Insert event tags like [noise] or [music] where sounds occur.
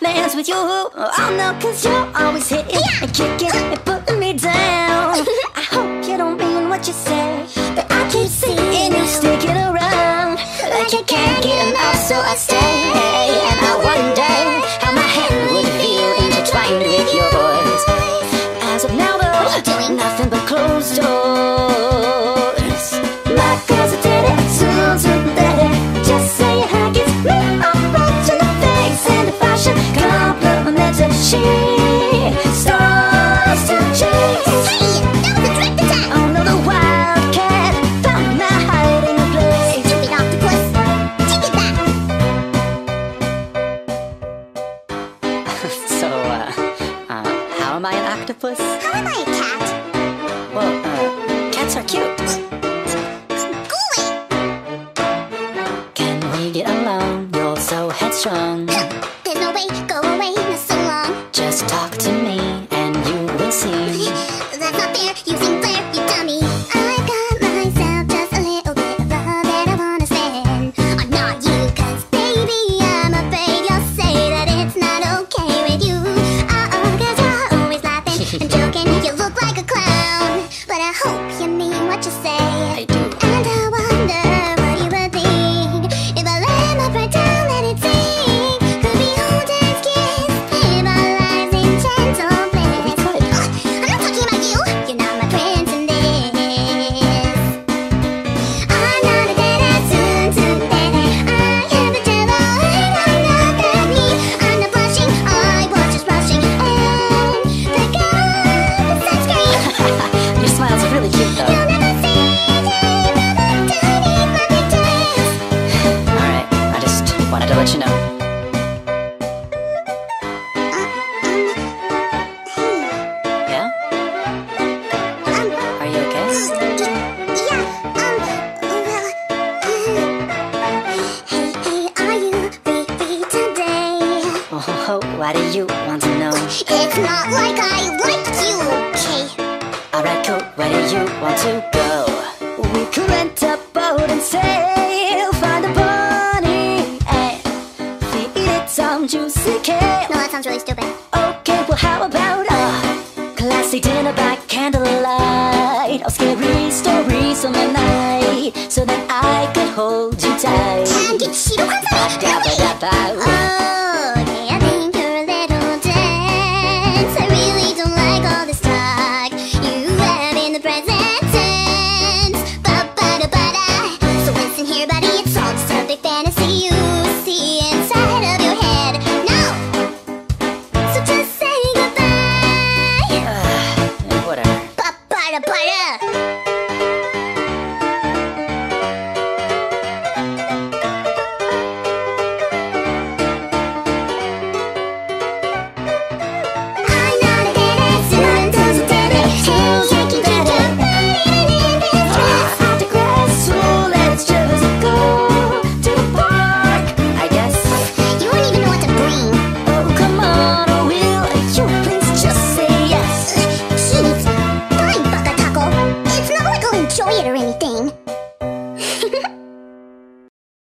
romance with you. Oh no, cause you're always hitting yeah. and kicking and putting me down. [laughs] I hope you don't mean what you say, but I keep seeing you sticking around like you can't get enough, so I stay. Am I an octopus? How am I a cat? Well, uh, cats are cute. Can we get along? You're so headstrong. to let you know. Oh, Why do you want to know? It's not like I liked you, okay? Alright, cool. Where do you want to go? juicy cake. No, that sounds really stupid. Okay, well, how about a classy dinner by candlelight? Or scary stories on the night, so that I could hold you tight. Oh, okay, I think you're a little dense. I really don't like all this talk you have the So listen here, buddy, it's all just fantasy. Dah.